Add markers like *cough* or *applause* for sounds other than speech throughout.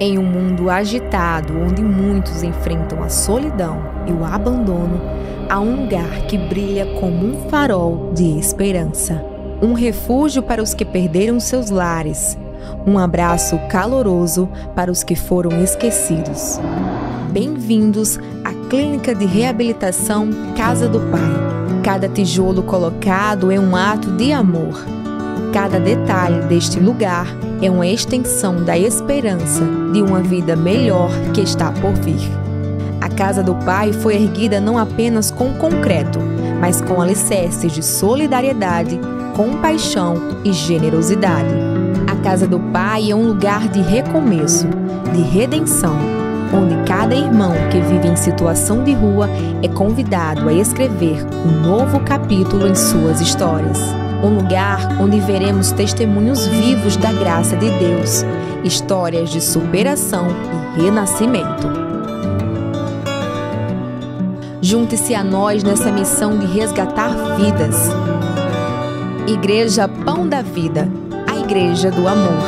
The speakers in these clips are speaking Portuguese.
Em um mundo agitado, onde muitos enfrentam a solidão e o abandono, há um lugar que brilha como um farol de esperança. Um refúgio para os que perderam seus lares. Um abraço caloroso para os que foram esquecidos. Bem-vindos à Clínica de Reabilitação Casa do Pai. Cada tijolo colocado é um ato de amor. Cada detalhe deste lugar é uma extensão da esperança de uma vida melhor que está por vir. A casa do Pai foi erguida não apenas com concreto, mas com alicerces de solidariedade, compaixão e generosidade. A casa do Pai é um lugar de recomeço, de redenção, onde cada irmão que vive em situação de rua é convidado a escrever um novo capítulo em suas histórias um lugar onde veremos testemunhos vivos da graça de Deus, histórias de superação e renascimento. Junte-se a nós nessa missão de resgatar vidas. Igreja Pão da Vida, a Igreja do Amor,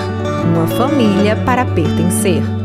uma família para pertencer.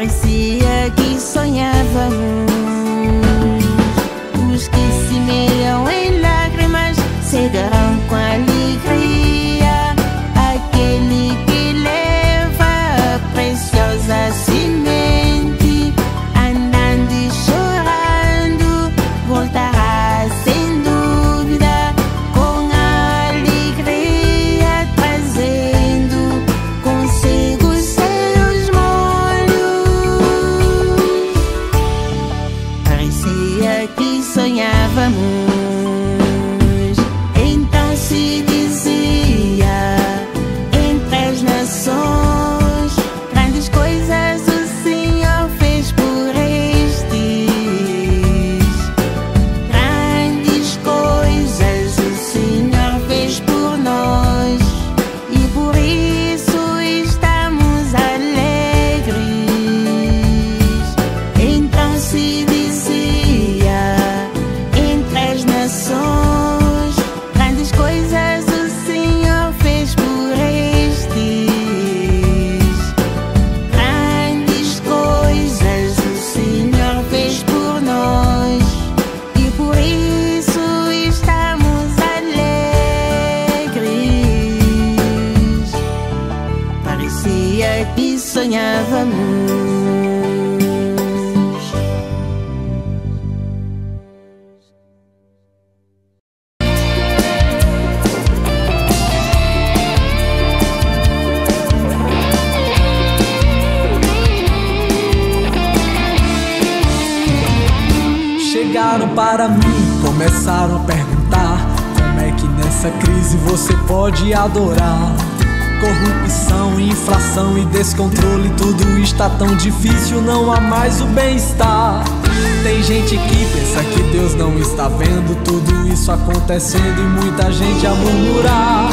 Paris. Chegaram para mim, começaram a perguntar como é que nessa crise você pode adorar. Corrupção, inflação e descontrole, tudo está tão difícil, não há mais o bem-estar. Tem gente que pensa que Deus não está vendo tudo isso acontecendo e muita gente a murmurar.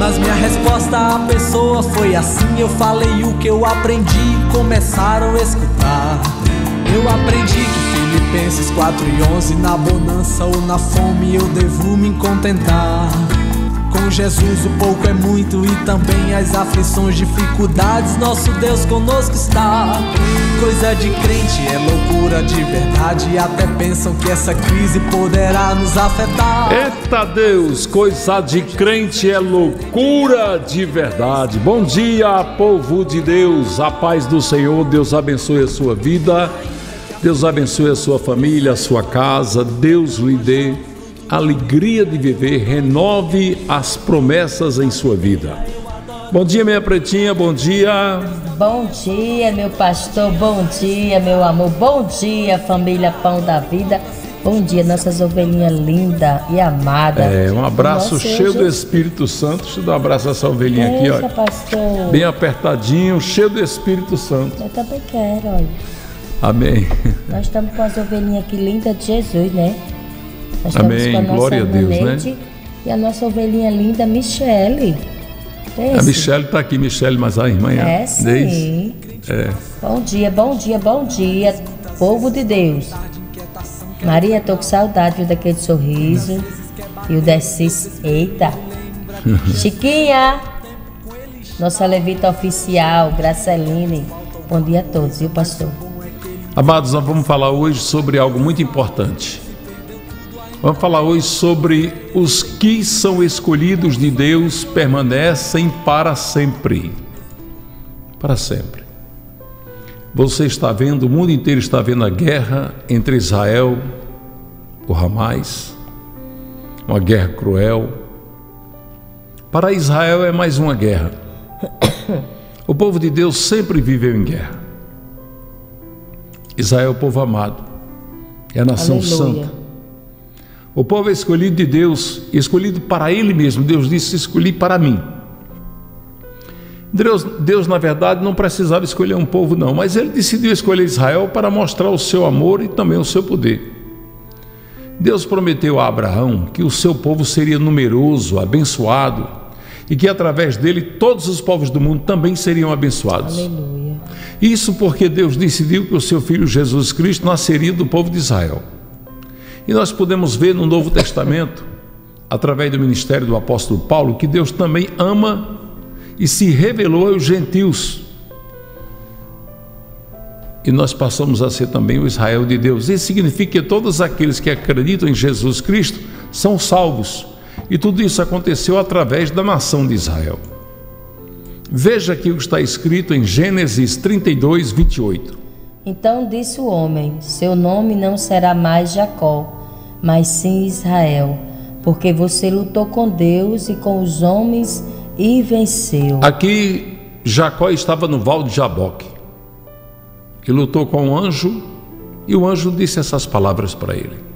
Mas minha resposta à pessoa foi assim: eu falei o que eu aprendi começaram a escutar. Eu aprendi que Filipenses 4 e 11 Na bonança ou na fome eu devo me contentar com Jesus o pouco é muito e também as aflições, dificuldades, nosso Deus conosco está. Coisa de crente é loucura de verdade, até pensam que essa crise poderá nos afetar. Eita Deus, coisa de crente é loucura de verdade. Bom dia, povo de Deus, a paz do Senhor, Deus abençoe a sua vida. Deus abençoe a sua família, a sua casa. Deus lhe dê alegria de viver, renove as promessas em sua vida. Bom dia, minha pretinha, bom dia. Bom dia, meu pastor, bom dia, meu amor, bom dia, família Pão da Vida. Bom dia, nossas ovelhinhas linda e amada. É, um abraço Nossa, cheio hoje... do Espírito Santo. Deixa eu dar um abraço a essa ovelhinha aqui, ó. pastor. Bem apertadinho, cheio do Espírito Santo. Eu também quero, olha. Amém. Nós estamos com as ovelhinhas aqui lindas de Jesus, né? Nós Amém. A Glória a Deus, né? E a nossa ovelhinha linda, Michele. A Michele está aqui, Michele, mas a irmã é. É, sim. É. Bom dia, bom dia, bom dia, povo de Deus. Maria, tô com saudade daquele sorriso. E o Descis, eita. *laughs* Chiquinha, nossa levita oficial, Graceline. Bom dia a todos, viu, pastor? Amados, nós vamos falar hoje sobre algo muito importante. Vamos falar hoje sobre os que são escolhidos de Deus permanecem para sempre. Para sempre. Você está vendo, o mundo inteiro está vendo a guerra entre Israel o Hamas, uma guerra cruel. Para Israel é mais uma guerra. *coughs* O povo de Deus sempre viveu em guerra. Israel é o povo amado, é a nação Aleluia. santa. O povo é escolhido de Deus, escolhido para Ele mesmo. Deus disse: Escolhi para mim. Deus, Deus, na verdade, não precisava escolher um povo, não, mas Ele decidiu escolher Israel para mostrar o seu amor e também o seu poder. Deus prometeu a Abraão que o seu povo seria numeroso, abençoado e que através dele todos os povos do mundo também seriam abençoados. Aleluia. Isso porque Deus decidiu que o seu filho Jesus Cristo nasceria do povo de Israel. E nós podemos ver no Novo Testamento, *laughs* através do ministério do apóstolo Paulo, que Deus também ama e se revelou aos gentios. E nós passamos a ser também o Israel de Deus. Isso significa que todos aqueles que acreditam em Jesus Cristo são salvos. E tudo isso aconteceu através da nação de Israel. Veja aqui o que está escrito em Gênesis 32, 28. Então disse o homem: Seu nome não será mais Jacó, mas sim Israel, porque você lutou com Deus e com os homens e venceu. Aqui Jacó estava no val de Jaboque e lutou com o anjo, e o anjo disse essas palavras para ele.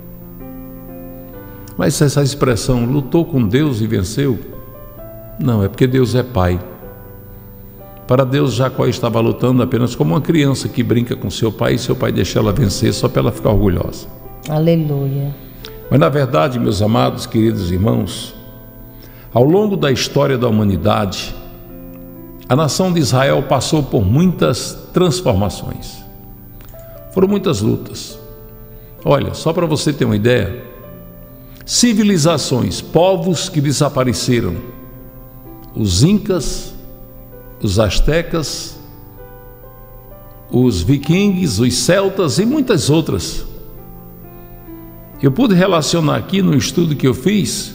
Mas essa expressão, lutou com Deus e venceu, não, é porque Deus é Pai. Para Deus, Jacó estava lutando apenas como uma criança que brinca com seu pai e seu pai deixa ela vencer só para ela ficar orgulhosa. Aleluia. Mas na verdade, meus amados, queridos irmãos, ao longo da história da humanidade, a nação de Israel passou por muitas transformações. Foram muitas lutas. Olha, só para você ter uma ideia, civilizações, povos que desapareceram, os incas, os astecas, os vikings, os celtas e muitas outras. Eu pude relacionar aqui no estudo que eu fiz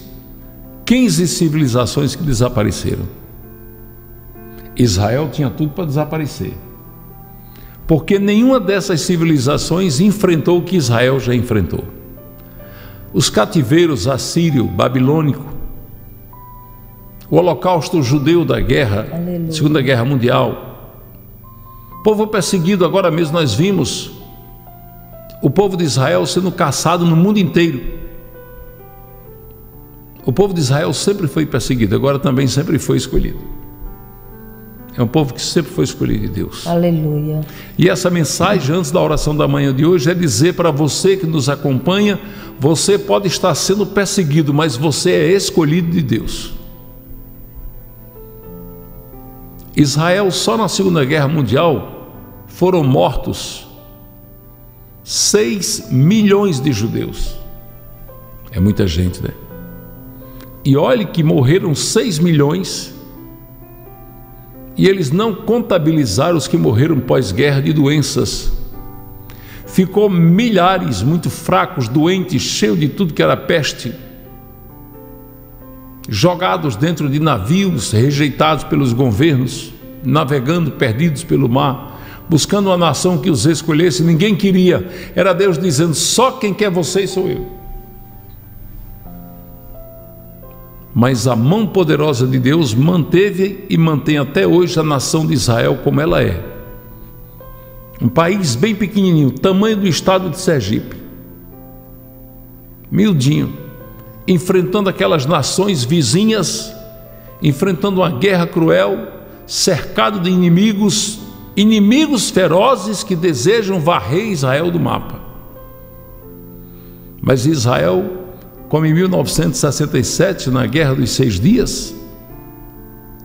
15 civilizações que desapareceram. Israel tinha tudo para desaparecer. Porque nenhuma dessas civilizações enfrentou o que Israel já enfrentou. Os cativeiros assírio, babilônico, o holocausto judeu da guerra, Aleluia. Segunda Guerra Mundial. Povo perseguido, agora mesmo nós vimos o povo de Israel sendo caçado no mundo inteiro. O povo de Israel sempre foi perseguido, agora também sempre foi escolhido. É um povo que sempre foi escolhido de Deus. Aleluia. E essa mensagem, antes da oração da manhã de hoje, é dizer para você que nos acompanha: você pode estar sendo perseguido, mas você é escolhido de Deus. Israel, só na Segunda Guerra Mundial, foram mortos 6 milhões de judeus. É muita gente, né? E olhe que morreram 6 milhões e eles não contabilizaram os que morreram pós-guerra de doenças. Ficou milhares muito fracos, doentes, cheios de tudo que era peste, jogados dentro de navios rejeitados pelos governos, navegando perdidos pelo mar, buscando uma nação que os escolhesse, ninguém queria. Era Deus dizendo: só quem quer vocês sou eu. Mas a mão poderosa de Deus manteve e mantém até hoje a nação de Israel como ela é. Um país bem pequenininho, tamanho do estado de Sergipe. Miudinho, enfrentando aquelas nações vizinhas, enfrentando uma guerra cruel, cercado de inimigos, inimigos ferozes que desejam varrer Israel do mapa. Mas Israel como em 1967, na Guerra dos Seis Dias,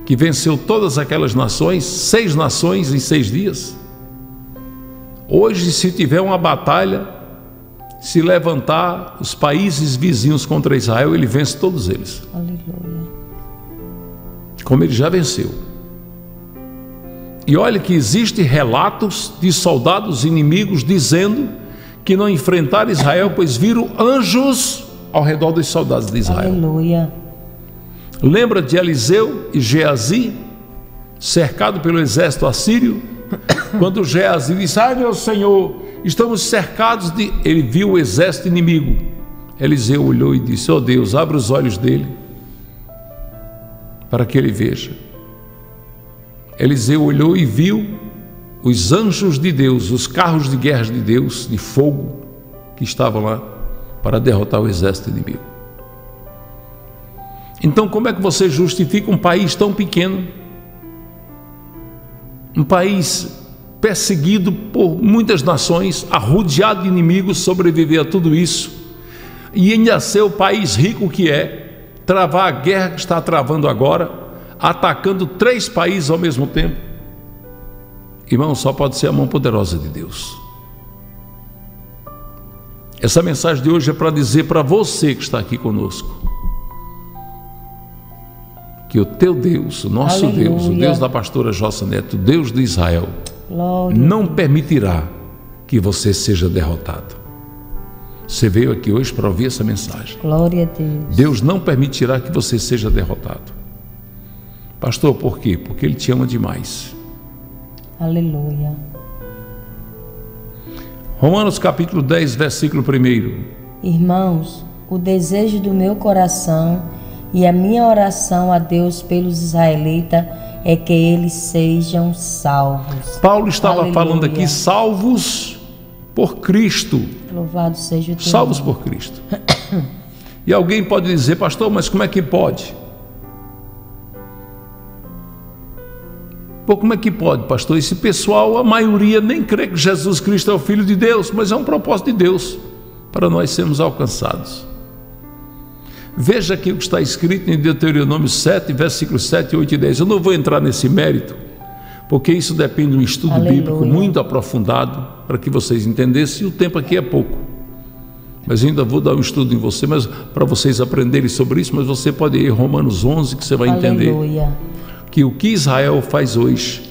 que venceu todas aquelas nações, seis nações em seis dias. Hoje, se tiver uma batalha, se levantar os países vizinhos contra Israel, ele vence todos eles. Aleluia. Como ele já venceu. E olha que existem relatos de soldados inimigos dizendo que não enfrentaram Israel, pois viram anjos ao redor dos soldados de Israel. Aleluia. Lembra de Eliseu e Geazi, cercado pelo exército assírio? *coughs* Quando Geazi disse: Ai meu senhor, estamos cercados de. Ele viu o exército inimigo. Eliseu olhou e disse: Oh Deus, abre os olhos dele, para que ele veja. Eliseu olhou e viu os anjos de Deus, os carros de guerra de Deus, de fogo, que estavam lá para derrotar o exército inimigo. Então, como é que você justifica um país tão pequeno? Um país perseguido por muitas nações, arrodeado de inimigos, sobreviver a tudo isso e ainda ser o país rico que é, travar a guerra que está travando agora, atacando três países ao mesmo tempo. Irmão, só pode ser a mão poderosa de Deus. Essa mensagem de hoje é para dizer para você que está aqui conosco que o teu Deus, o nosso Aleluia. Deus, o Deus da pastora Jossa Neto, Deus de Israel, Glória não permitirá que você seja derrotado. Você veio aqui hoje para ouvir essa mensagem. Glória a Deus. Deus não permitirá que você seja derrotado. Pastor, por quê? Porque Ele te ama demais. Aleluia. Romanos capítulo 10, versículo 1. Irmãos, o desejo do meu coração e a minha oração a Deus pelos israelitas é que eles sejam salvos. Paulo estava Aleluia. falando aqui salvos por Cristo. Louvado seja o teu Salvos nome. por Cristo. E alguém pode dizer, pastor, mas como é que pode? Pô, como é que pode, pastor? Esse pessoal, a maioria nem crê que Jesus Cristo é o Filho de Deus, mas é um propósito de Deus para nós sermos alcançados. Veja aqui o que está escrito em Deuteronômio 7, versículos 7, 8 e 10. Eu não vou entrar nesse mérito, porque isso depende de um estudo Aleluia. bíblico muito aprofundado para que vocês entendessem, e o tempo aqui é pouco. Mas ainda vou dar um estudo em você, mas para vocês aprenderem sobre isso, mas você pode ir em Romanos 11 que você vai Aleluia. entender que o que Israel faz hoje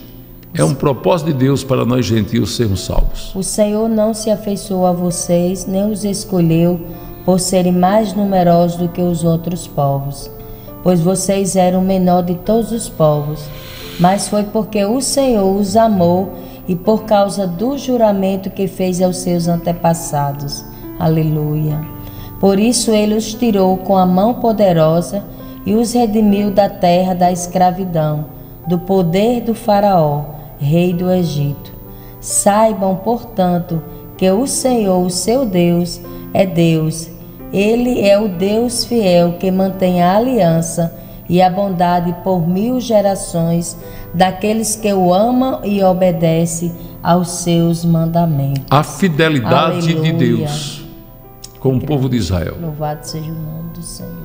é um propósito de Deus para nós gentios sermos salvos. O Senhor não se afeiçoou a vocês, nem os escolheu por serem mais numerosos do que os outros povos, pois vocês eram o menor de todos os povos, mas foi porque o Senhor os amou e por causa do juramento que fez aos seus antepassados. Aleluia. Por isso ele os tirou com a mão poderosa e os redimiu da terra da escravidão, do poder do Faraó, rei do Egito. Saibam, portanto, que o Senhor, o seu Deus, é Deus. Ele é o Deus fiel que mantém a aliança e a bondade por mil gerações daqueles que o amam e obedecem aos seus mandamentos. A fidelidade Aleluia. de Deus com o povo de Israel. Louvado seja o nome do Senhor.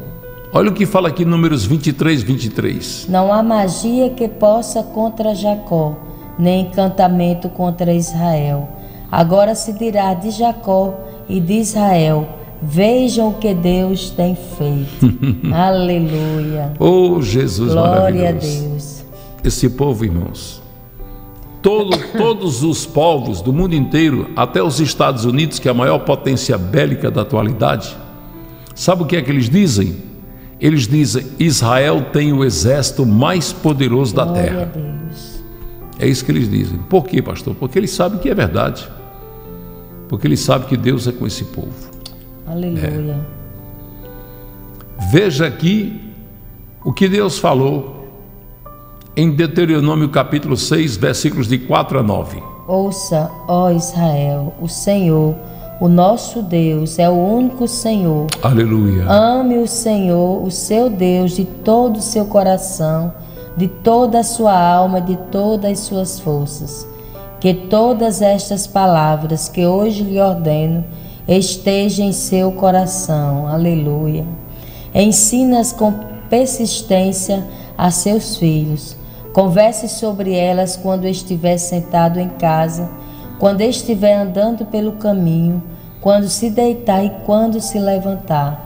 Olha o que fala aqui números 23, 23. Não há magia que possa contra Jacó, nem encantamento contra Israel. Agora se dirá de Jacó e de Israel: Vejam o que Deus tem feito. *laughs* Aleluia. Oh, Jesus Glória a Deus. Esse povo, irmãos, todo, todos os povos do mundo inteiro, até os Estados Unidos, que é a maior potência bélica da atualidade, sabe o que é que eles dizem? Eles dizem: Israel tem o exército mais poderoso Glória da terra. É isso que eles dizem. Por quê, pastor? Porque eles sabem que é verdade. Porque eles sabem que Deus é com esse povo. Aleluia. É. Veja aqui o que Deus falou em Deuteronômio capítulo 6, versículos de 4 a 9. Ouça, ó Israel, o Senhor, o nosso Deus, é o único Senhor. Aleluia. Ame o Senhor, o seu Deus, de todo o seu coração, de toda a sua alma, de todas as suas forças. Que todas estas palavras que hoje lhe ordeno estejam em seu coração. Aleluia. Ensina-as com persistência a seus filhos. Converse sobre elas quando estiver sentado em casa, quando estiver andando pelo caminho, quando se deitar e quando se levantar.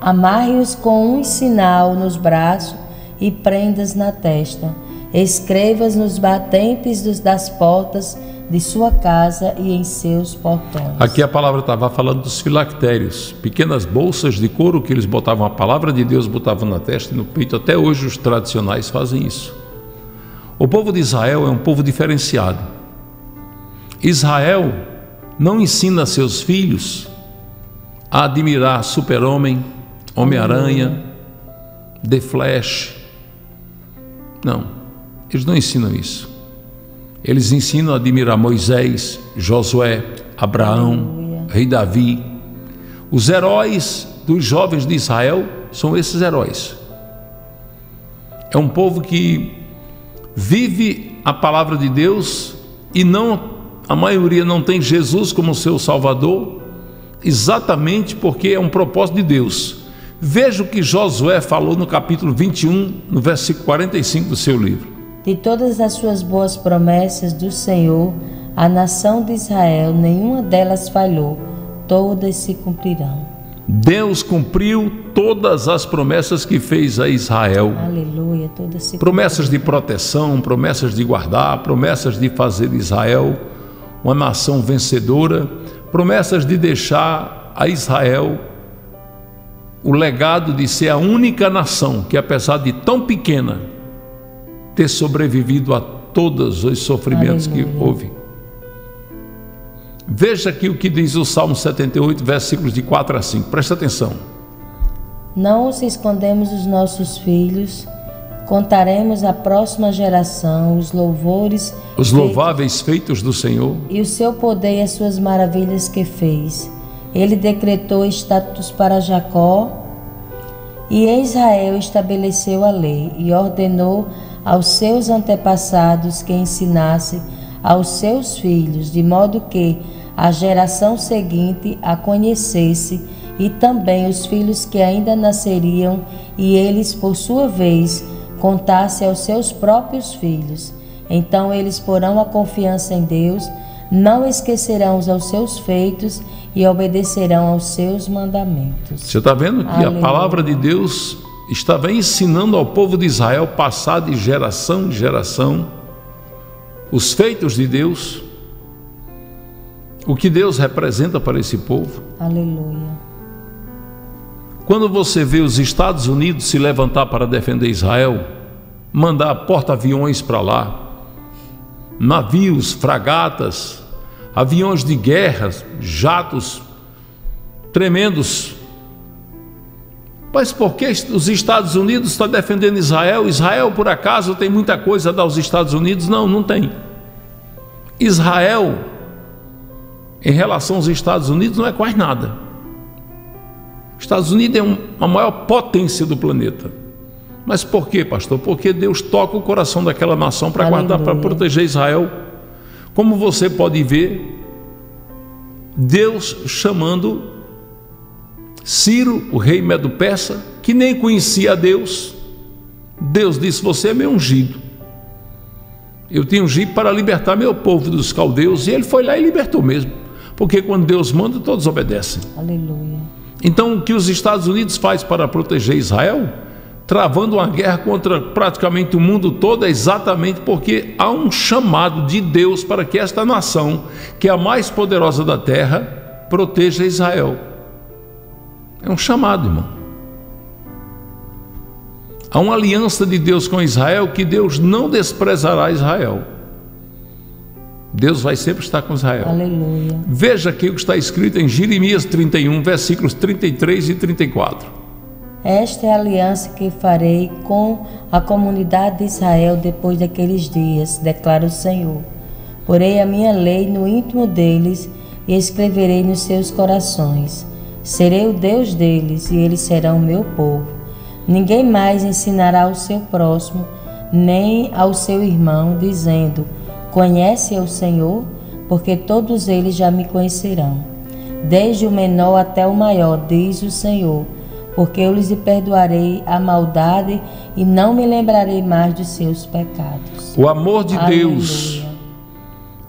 Amarre-os com um sinal nos braços e prendas na testa. Escrevas nos batentes das portas de sua casa e em seus portões. Aqui a palavra estava falando dos filactérios, pequenas bolsas de couro que eles botavam a palavra de Deus, botavam na testa e no peito. Até hoje os tradicionais fazem isso. O povo de Israel é um povo diferenciado. Israel não ensina seus filhos a admirar Super-Homem, Homem-Aranha, The Flash. Não, eles não ensinam isso. Eles ensinam a admirar Moisés, Josué, Abraão, Rei Davi. Os heróis dos jovens de Israel são esses heróis. É um povo que vive a palavra de Deus e não a maioria não tem Jesus como seu salvador, exatamente porque é um propósito de Deus. Veja o que Josué falou no capítulo 21, no versículo 45 do seu livro. De todas as suas boas promessas do Senhor, a nação de Israel, nenhuma delas falhou, todas se cumprirão. Deus cumpriu todas as promessas que fez a Israel. Aleluia, todas se Promessas de proteção, promessas de guardar, promessas de fazer Israel uma nação vencedora, promessas de deixar a Israel o legado de ser a única nação que, apesar de tão pequena, ter sobrevivido a todos os sofrimentos Aleluia. que houve. Veja aqui o que diz o Salmo 78, versículos de 4 a 5. Presta atenção. Não os escondemos dos nossos filhos, contaremos à próxima geração os louvores, os louváveis feitos do Senhor e o seu poder e as suas maravilhas que fez. Ele decretou estatutos para Jacó e Israel estabeleceu a lei e ordenou aos seus antepassados que ensinasse aos seus filhos, de modo que a geração seguinte a conhecesse e também os filhos que ainda nasceriam, e eles, por sua vez, contasse aos seus próprios filhos. Então eles porão a confiança em Deus, não esquecerão os seus feitos e obedecerão aos seus mandamentos. Você está vendo que Aleluia. a palavra de Deus estava ensinando ao povo de Israel, passar de geração em geração, os feitos de Deus, o que Deus representa para esse povo. Aleluia. Quando você vê os Estados Unidos se levantar para defender Israel, mandar porta-aviões para lá, navios, fragatas, aviões de guerra, jatos tremendos mas por que os Estados Unidos estão defendendo Israel? Israel, por acaso, tem muita coisa a dar aos Estados Unidos? Não, não tem. Israel em relação aos Estados Unidos não é quase nada. Estados Unidos é um, a maior potência do planeta. Mas por quê, pastor? Porque Deus toca o coração daquela nação para guardar, para proteger Israel. Como você pode ver, Deus chamando Ciro, o rei Medo-Persa, que nem conhecia a Deus. Deus disse: Você é meu ungido. Eu tenho ungido para libertar meu povo dos caldeus. E ele foi lá e libertou mesmo. Porque quando Deus manda, todos obedecem. Aleluia. Então, o que os Estados Unidos faz para proteger Israel? Travando uma guerra contra praticamente o mundo todo, é exatamente porque há um chamado de Deus para que esta nação, que é a mais poderosa da terra, proteja Israel. É um chamado, irmão. Há uma aliança de Deus com Israel que Deus não desprezará Israel. Deus vai sempre estar com Israel. Aleluia. Veja aqui o que está escrito em Jeremias 31, versículos 33 e 34. Esta é a aliança que farei com a comunidade de Israel depois daqueles dias, declara o Senhor. Porei a minha lei no íntimo deles e escreverei nos seus corações. Serei o Deus deles e eles serão o meu povo. Ninguém mais ensinará ao seu próximo, nem ao seu irmão, dizendo: Conhece o Senhor, porque todos eles já me conhecerão. Desde o menor até o maior, diz o Senhor, porque eu lhes perdoarei a maldade e não me lembrarei mais dos seus pecados. O amor de Aleluia. Deus,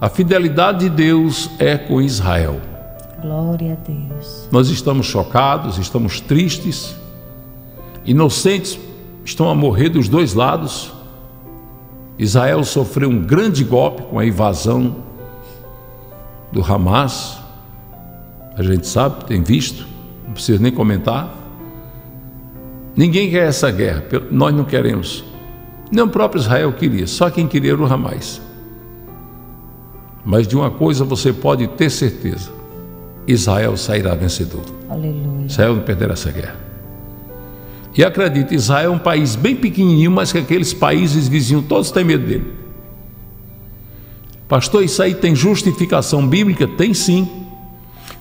a fidelidade de Deus é com Israel. Glória a Deus. Nós estamos chocados, estamos tristes, inocentes estão a morrer dos dois lados. Israel sofreu um grande golpe com a invasão do Hamas. A gente sabe, tem visto, não precisa nem comentar. Ninguém quer essa guerra, nós não queremos. Nem o próprio Israel queria, só quem queria era o Hamas. Mas de uma coisa você pode ter certeza: Israel sairá vencedor. Aleluia. Israel não perderá essa guerra. E acredite, Israel é um país bem pequenininho, mas que aqueles países vizinhos todos têm medo dele. Pastor, isso aí tem justificação bíblica? Tem sim.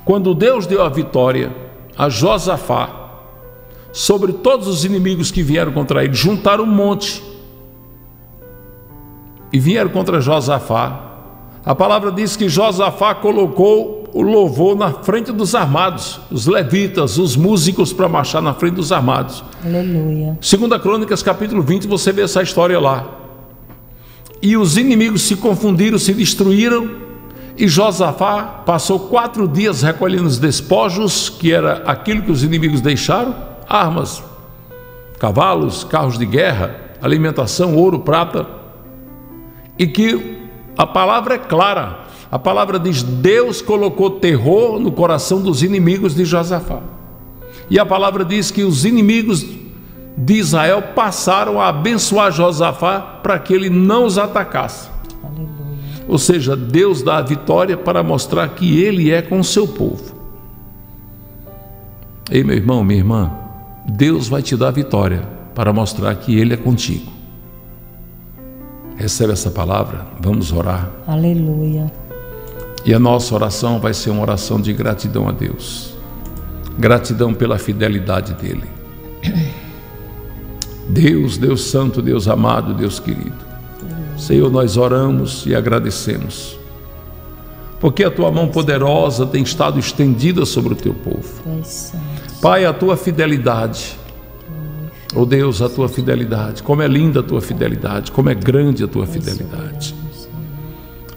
Quando Deus deu a vitória a Josafá sobre todos os inimigos que vieram contra ele, juntaram um monte e vieram contra Josafá. A palavra diz que Josafá colocou o louvor na frente dos armados, os levitas, os músicos para marchar na frente dos armados. Aleluia. Segunda Crônicas, capítulo 20, você vê essa história lá. E os inimigos se confundiram, se destruíram, e Josafá passou quatro dias recolhendo os despojos, que era aquilo que os inimigos deixaram, armas, cavalos, carros de guerra, alimentação, ouro, prata, e que a palavra é clara, a palavra diz: Deus colocou terror no coração dos inimigos de Josafá. E a palavra diz que os inimigos de Israel passaram a abençoar Josafá para que ele não os atacasse. Aleluia. Ou seja, Deus dá a vitória para mostrar que ele é com o seu povo. Ei, meu irmão, minha irmã, Deus vai te dar a vitória para mostrar que ele é contigo. Recebe essa palavra, vamos orar. Aleluia. E a nossa oração vai ser uma oração de gratidão a Deus. Gratidão pela fidelidade dele. Deus, Deus Santo, Deus amado, Deus querido. Senhor, nós oramos e agradecemos. Porque a tua mão poderosa tem estado estendida sobre o teu povo. Pai, a tua fidelidade. Oh Deus, a tua fidelidade. Como é linda a tua fidelidade, como é grande a tua fidelidade.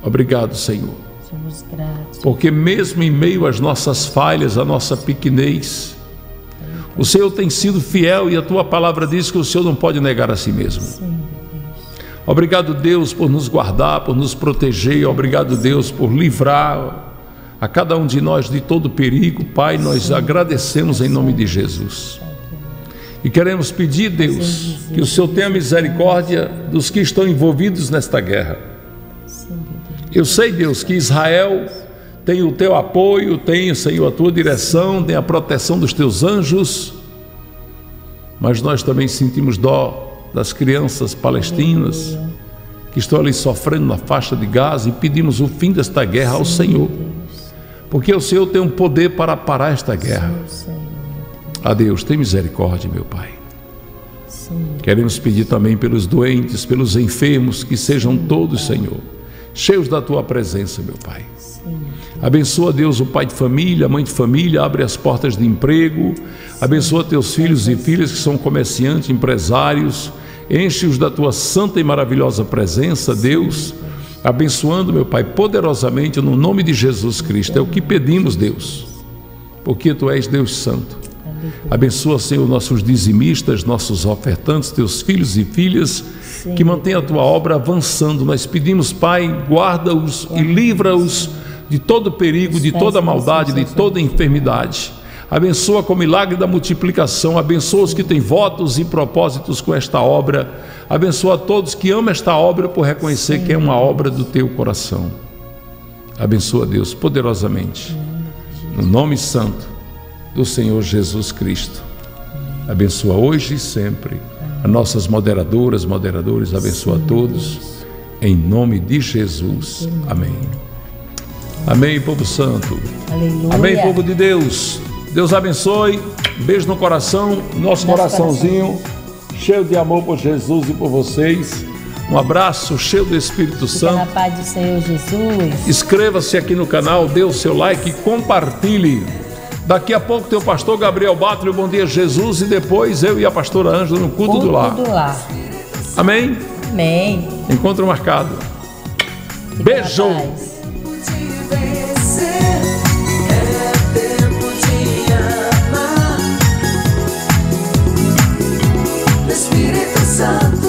Obrigado, Senhor somos gratos. Porque mesmo em meio às nossas falhas, à nossa pequenez, o Senhor tem sido fiel e a tua palavra diz que o Senhor não pode negar a si mesmo. Sim, Obrigado, Deus, por nos guardar, por nos proteger. Obrigado, Deus, por livrar a cada um de nós de todo perigo. Pai, nós agradecemos em nome de Jesus. E queremos pedir, Deus, que o Senhor tenha misericórdia dos que estão envolvidos nesta guerra eu sei, Deus, que Israel tem o teu apoio, tem, Senhor, a tua direção, tem a proteção dos teus anjos, mas nós também sentimos dó das crianças palestinas que estão ali sofrendo na faixa de Gaza e pedimos o fim desta guerra ao Senhor porque o Senhor tem um poder para parar esta guerra. A Deus, tem misericórdia, meu Pai. Queremos pedir também pelos doentes, pelos enfermos, que sejam todos, Senhor, cheios da tua presença, meu Pai. Abençoa, Deus, o pai de família, a mãe de família, abre as portas de emprego. Abençoa teus filhos e filhas que são comerciantes, empresários. Enche-os da tua santa e maravilhosa presença, Deus. Abençoando, meu Pai, poderosamente no nome de Jesus Cristo. É o que pedimos, Deus, porque tu és Deus Santo. Abençoa, Senhor, nossos dizimistas, nossos ofertantes, teus filhos e filhas, Sim. que mantêm a tua obra avançando. Nós pedimos, Pai, guarda-os e livra-os de todo perigo, de toda maldade, de toda enfermidade. Abençoa com o milagre da multiplicação, abençoa os que têm votos e propósitos com esta obra. Abençoa a todos que amam esta obra por reconhecer que é uma obra do teu coração. Abençoa, Deus, poderosamente. No nome santo do Senhor Jesus Cristo. Abençoa hoje e sempre. As nossas moderadoras, moderadores, abençoa a todos. Em nome de Jesus. Amém. Amém, povo santo. Aleluia. Amém, povo de Deus. Deus abençoe. Beijo no coração, nosso, coraçãozinho coração. cheio de amor por Jesus e por vocês. Um abraço cheio do Espírito Fica Santo. Na paz do Senhor Jesus. Inscreva-se aqui no canal, dê o seu like e compartilhe Daqui a pouco tem o pastor Gabriel Batro, Bom Dia Jesus, e depois eu e a pastora Ângela no culto, culto do lar. Do lar. Amém? Amém. Encontro marcado. Que Beijo. Espírito Santo.